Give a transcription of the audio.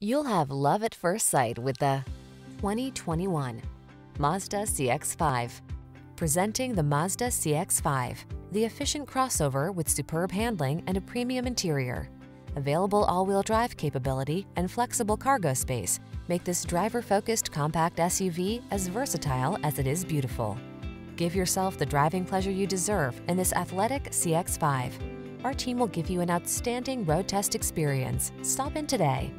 You'll have love at first sight with the 2021 Mazda CX-5. Presenting the Mazda CX-5, the efficient crossover with superb handling and a premium interior. Available all-wheel drive capability and flexible cargo space make this driver-focused compact SUV as versatile as it is beautiful. Give yourself the driving pleasure you deserve in this athletic CX-5. Our team will give you an outstanding road test experience. Stop in today.